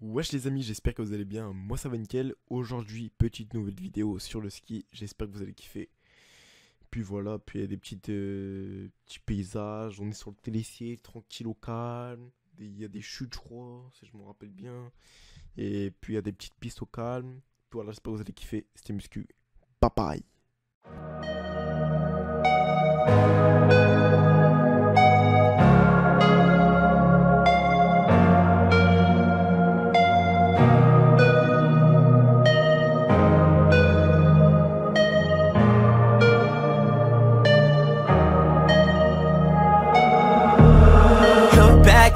Wesh les amis, j'espère que vous allez bien, moi ça va nickel. Aujourd'hui, petite nouvelle vidéo sur le ski, j'espère que vous allez kiffer. Puis voilà, puis il y a des petites, euh, petits paysages, on est sur le télésier, tranquille au calme. Il y a des chutes je crois, si je me rappelle bien. Et puis il y a des petites pistes au calme. Voilà, j'espère que vous allez kiffer, c'était Muscu. Bye bye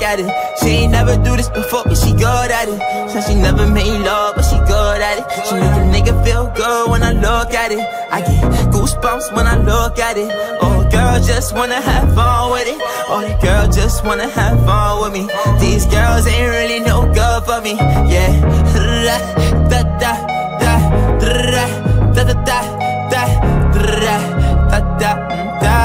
at it. She ain't never do this before, but she good at it. Said she never made love, but she good at it. She make a nigga feel good when I look at it. I get goosebumps when I look at it. Oh, girl, just wanna have fun with it. Oh, girl just wanna have fun with me. These girls ain't really no good for me. Yeah. Da da da da da da da da da da da da da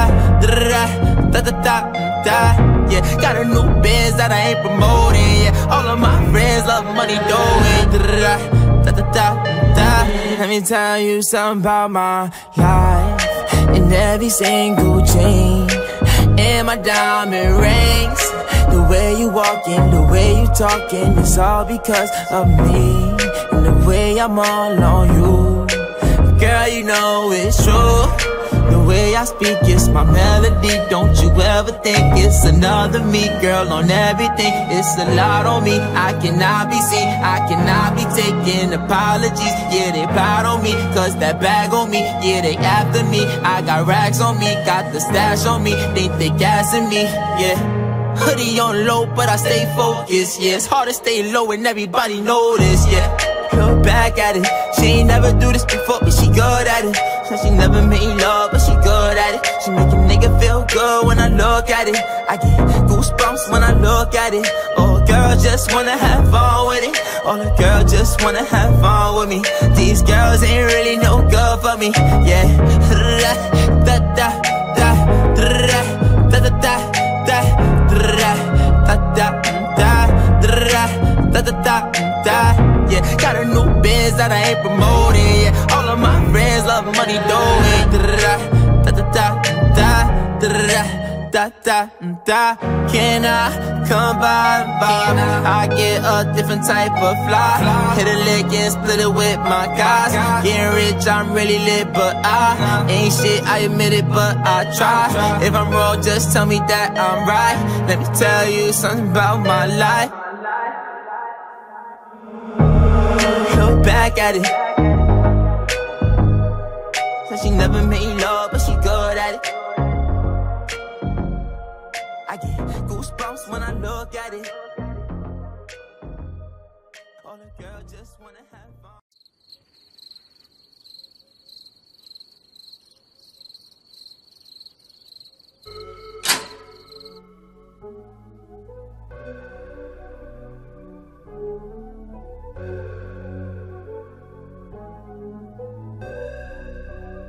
da da da da da yeah. Got a new biz that I ain't promoting, yeah. All of my friends love money doing, da da da da da. Let me tell you something about my life. And every single chain, and my diamond rings. The way you walking, the way you talking, it's all because of me. And the way I'm all on you. Girl, you know it's true. Way I speak is my melody. Don't you ever think it's another me, girl, on everything. It's a lot on me. I cannot be seen. I cannot be taking apologies. Yeah, they proud on me. Cause that bag on me. Yeah, they after me. I got rags on me. Got the stash on me. They think they gassing me. Yeah. Hoodie on low, but I stay focused. Yeah, it's hard to stay low and everybody know this. Yeah. Look back at it. She ain't never do this before, but she good at it. Said she never made love, but she good at it. She make a nigga feel good when I look at it. I get goosebumps when I look at it. Oh, girl, just wanna have fun with it. All the girl just wanna have fun with me. These girls ain't really no good for me. Yeah. Da da da da da da da da da da da da da da da da yeah got a new biz that I ain't promoting yeah all of my friends love, money, dough. Da da da da da da da da. Can I come by? by? I get a different type of fly. Hit a lick and split it with my guys. Getting rich, I'm really lit, but I ain't shit. I admit it, but I try. If I'm wrong, just tell me that I'm right. Let me tell you something about my life. Look back at it she never made love, but she good at it. I get goosebumps when I look at it. All the girls just wanna have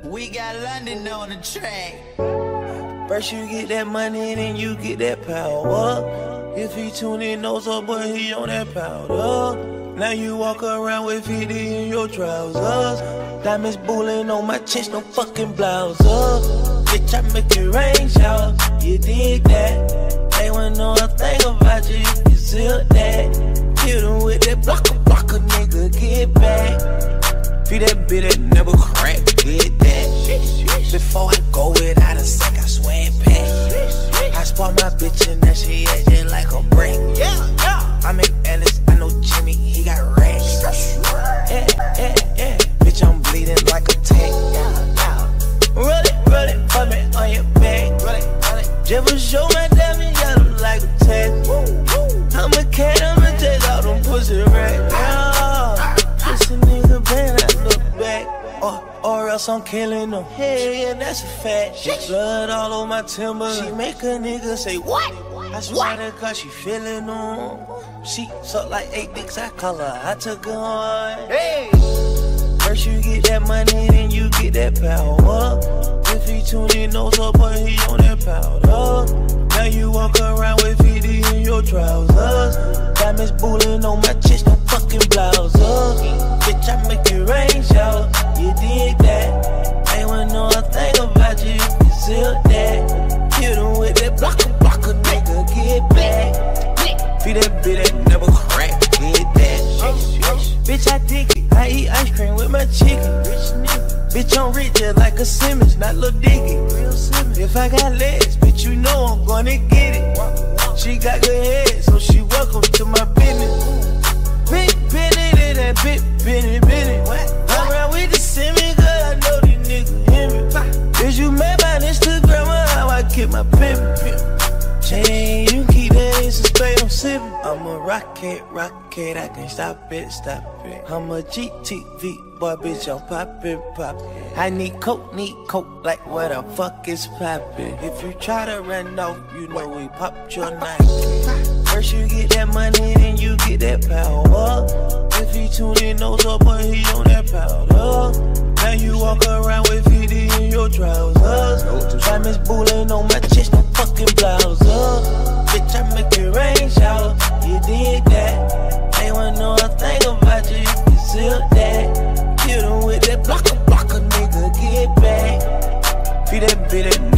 We got London on the track. First you get that money, then you get that power. If he tune in, knows up, but he on that powder. Now you walk around with 50 in your trousers. Diamonds bullying on my chest, no fucking blouses. Bitch, I make it rain shower. You dig that? They wanna know a thing about you, you can seal that. Hit 'em with that blocker, blocker, nigga, get back. Feed that bitch that never. Before I go without a sec, I swear it pack. I spot my bitch in and else I'm killing them. Hell yeah, that's a fact. Blood all on my timber. She make a nigga say, What? I swear to God, she feeling them. She suck like eight dicks, I call her. I took her on. Hey! First you get that money, then you get that power. If he tune in, knows up, but he on that powder. Now you walk around with 50 in your trousers. Diamonds bullying on my chest, no fucking blouse up. Bitch, I make it rain shower. You dig that? Ain't wanna know a thing about you you seal that. Hit him with that blocker, blocker, nigga, get back. Feed that bitch that never crack, get that. Bitch, I dig it. I eat ice cream with my chicken. Bitch, I'm rich like a Simmons, not Lil Dicky. If I got legs, bitch, you know I'm gonna get it. She got good head, so she welcome to my business. That big Benny, Benny. I'm around with the Simmons, cause I know these niggas hear me. Is you mad by Instagram or how I keep my pimpin'? Chain, you keep that ace and spade, I'm sippin'. I'm a rocket, rocket, I can't stop it, stop it. I'm a GTV, boy, bitch, I'm poppin', poppin'. I need coke, need coke, like what the fuck is poppin'? If you try to run off, you know we popped your knife. First you get that money, then you get that power tuning nose up, but he on that powder. Now you walk around with VD in your trousers. Diamonds bullying on my chest, no fucking blouse. Bitch, I make it rain shower. You did that. They wanna know I think about you. You can seal that. Hit with that blocker, blocker, nigga, get back. Feed that bitch,